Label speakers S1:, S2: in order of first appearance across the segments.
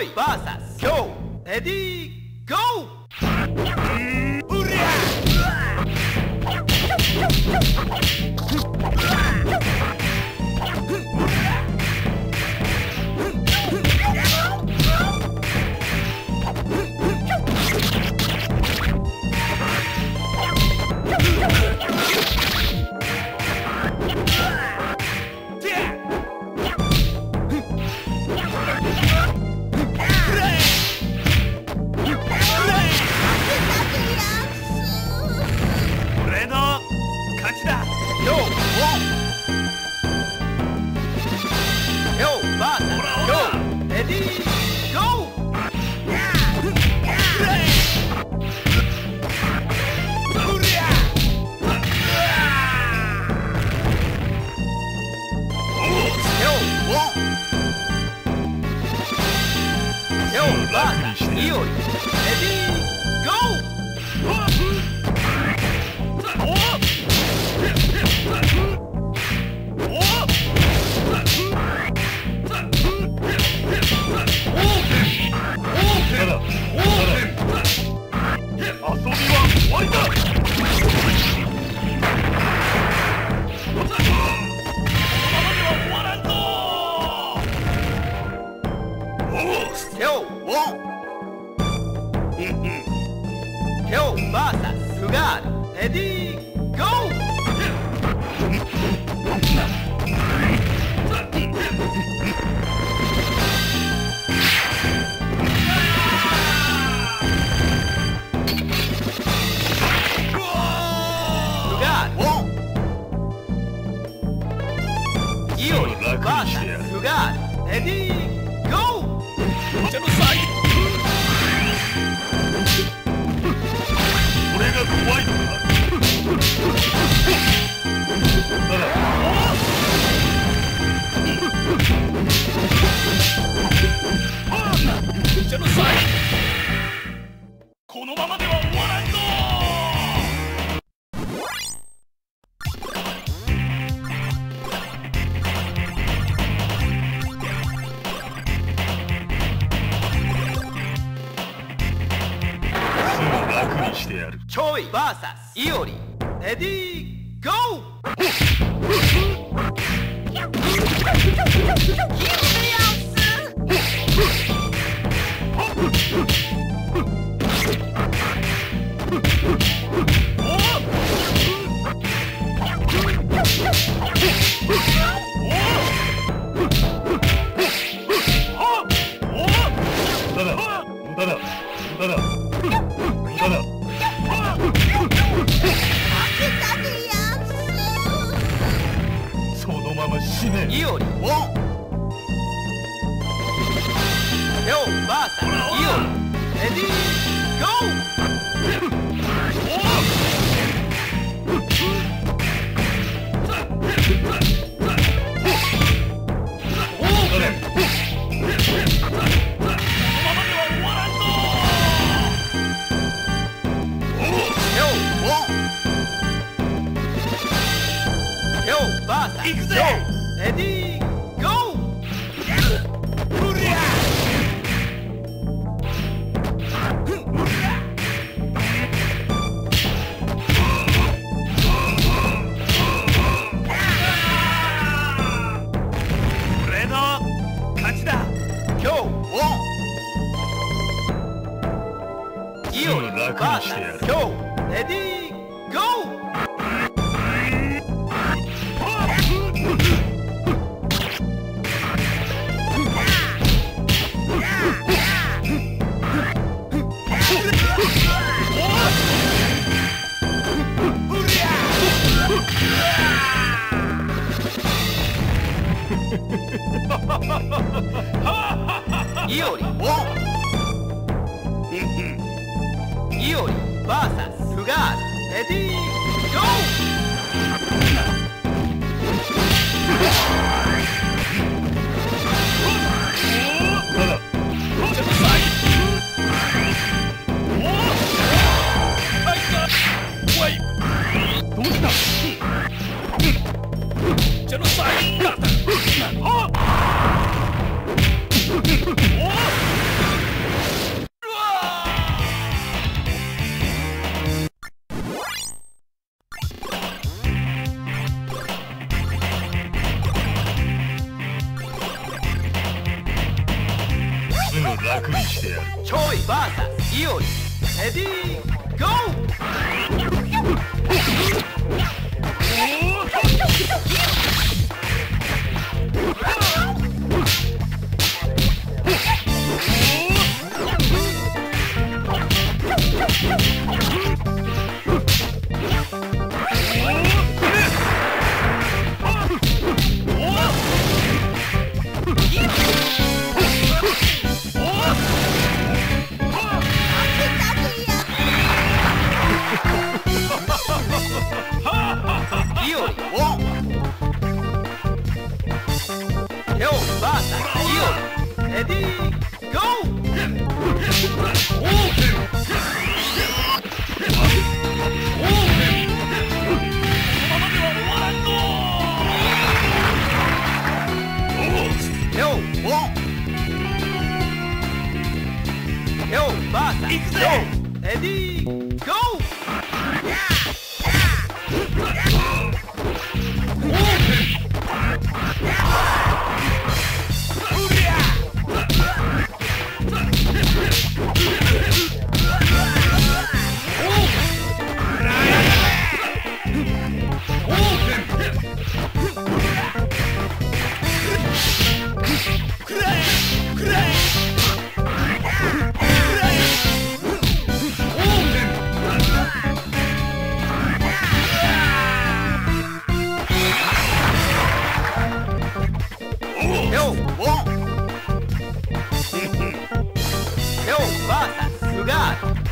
S1: ーイ VS 今日レディーゴ
S2: ー楽にしてやる。
S1: ちょい VS イオリ。レディー。ゴー。Woo! 楽にしてやる。
S3: ちょいバーカイオリレディーゴー。
S1: Yeah.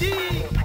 S1: Sim.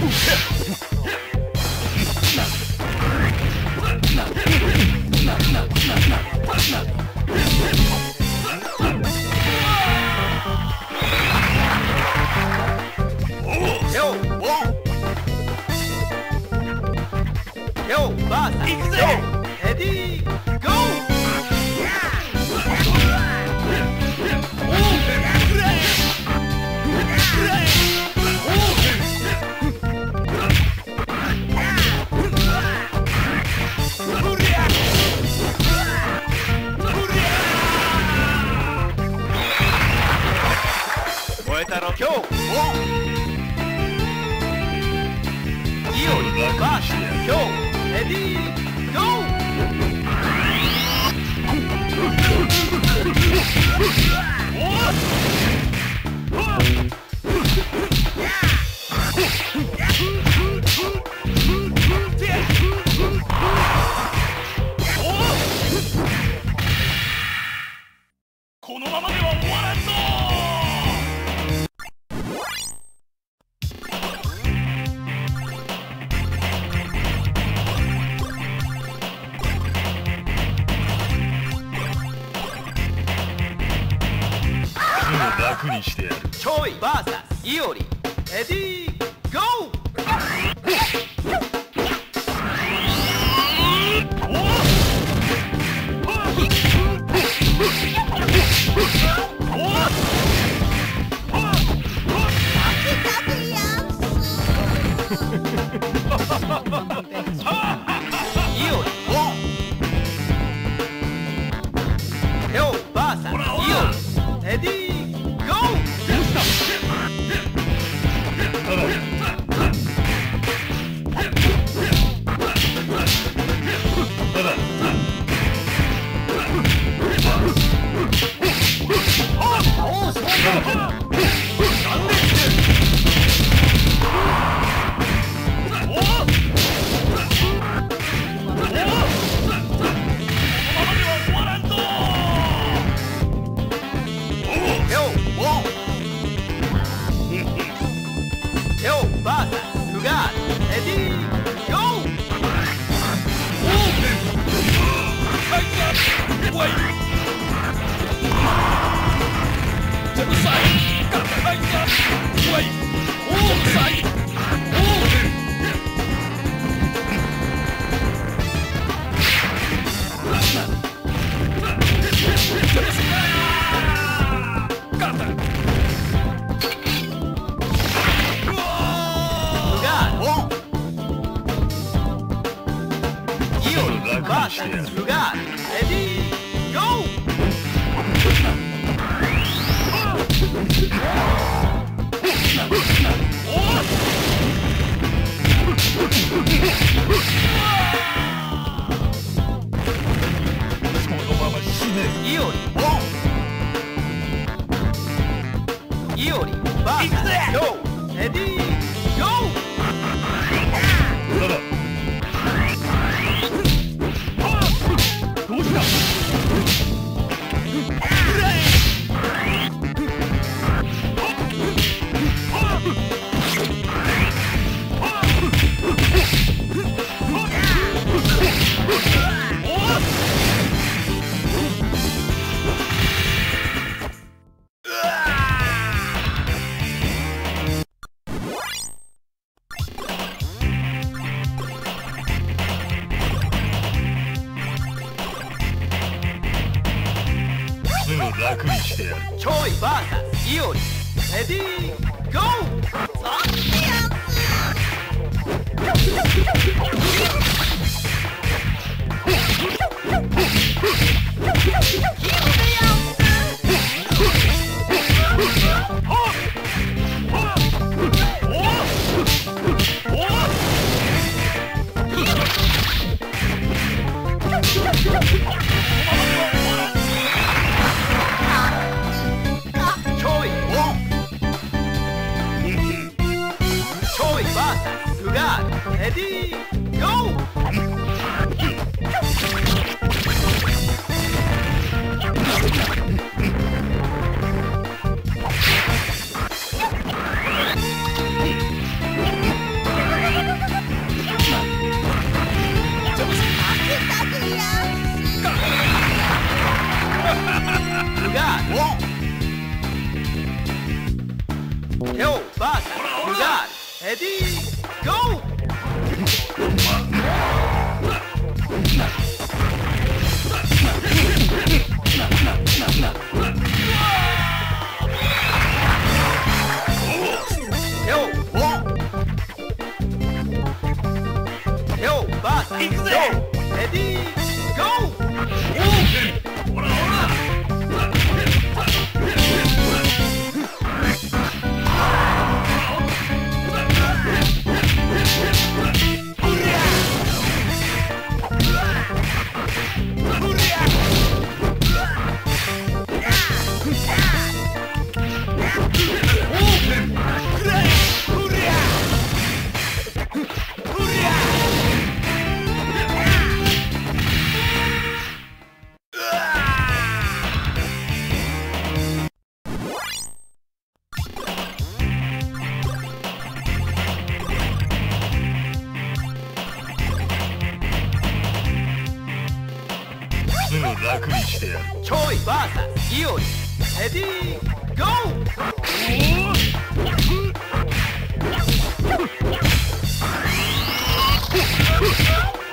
S1: Yeah. にしてやる。
S3: ちょいバー
S1: サス
S3: イオリエディ Fast, Yo. ready,
S1: go!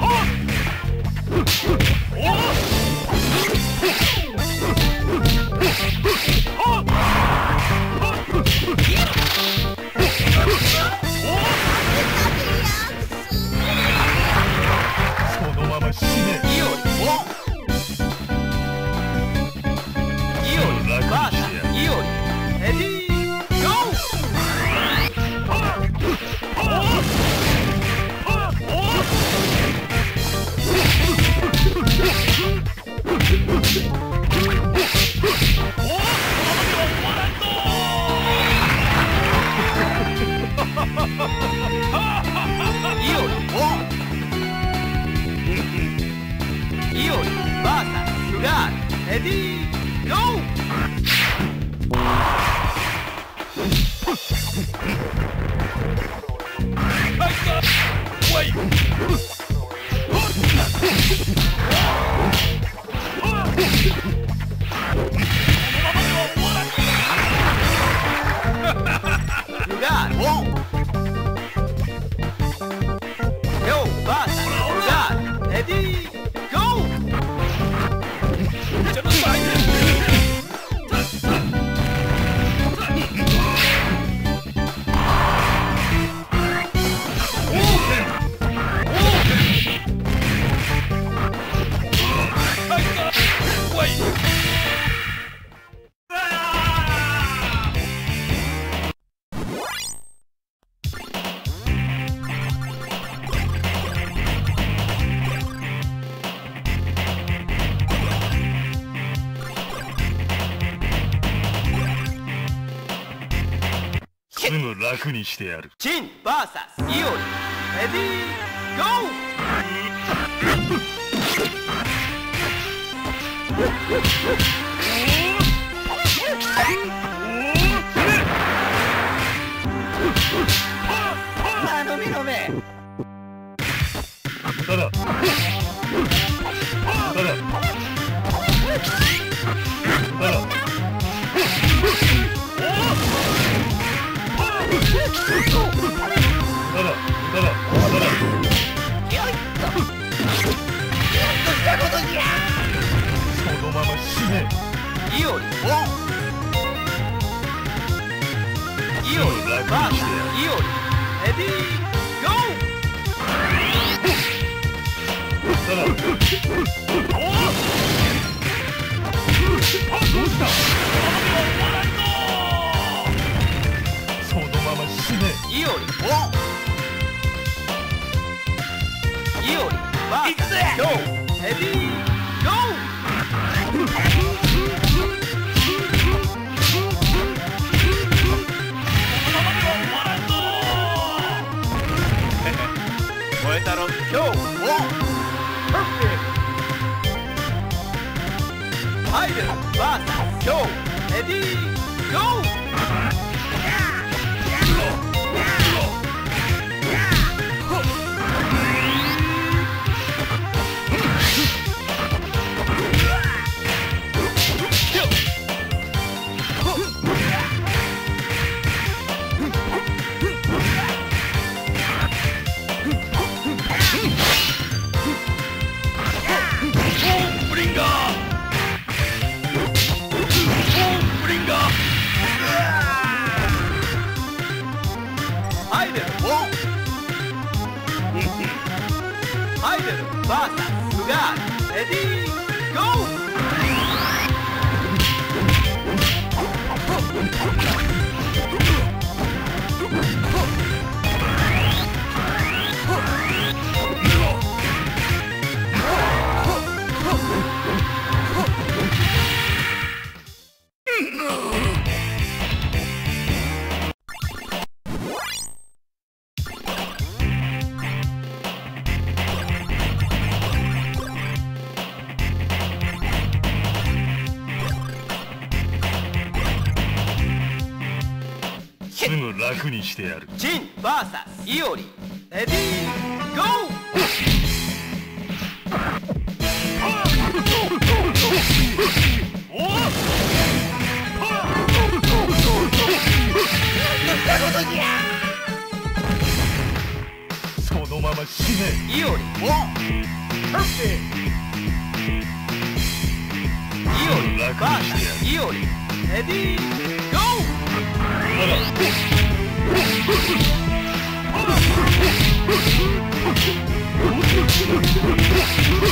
S1: Oh! 楽にしてやる。
S3: チンイオリ。レディーゴー。
S4: あ
S1: ただ。ただ。Oh!
S3: イオリ
S1: イオリバーサゴーレディーゴー燃えたろ今日お入るバーサ今日レディーゴー
S2: 楽にしてやる。
S1: ジンバーサスイオリ。レディーゴ
S2: おおそのまま死ね。
S1: ーイオリ。イオリ。バーサスイオリ。レディーゴ
S2: そ
S1: Oh,
S2: my God.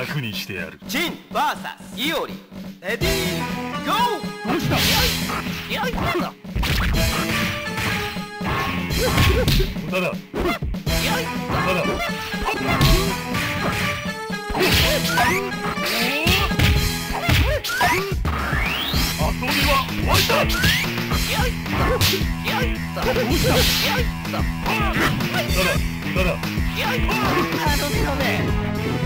S2: 楽にしてやる。
S1: ジンバーサスイオリ。レディーゴー。
S2: どうした
S1: よいなんだ
S2: 無駄だ
S1: よい
S2: 無駄だ遊びは終わりだ
S1: よいよい
S2: どうした
S1: よい
S2: だ無駄だ
S1: よいあのみのめ
S2: 無駄だ
S1: よいあのみのめ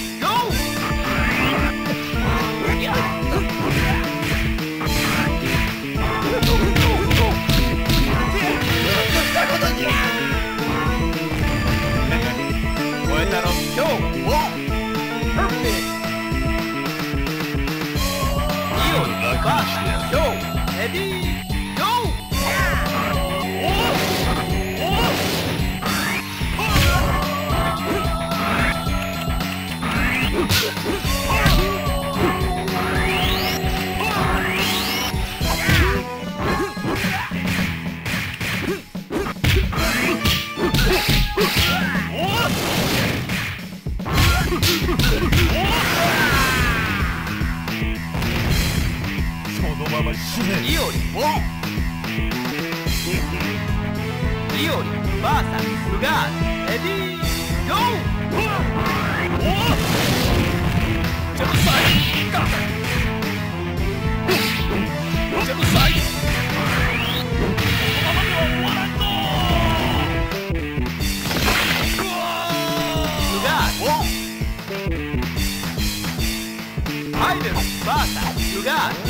S1: 燃リオリボンリオリバーサスルガーレディーゴー
S2: おジェノサ
S1: イドガージェノサイドアイドルバーサスルガー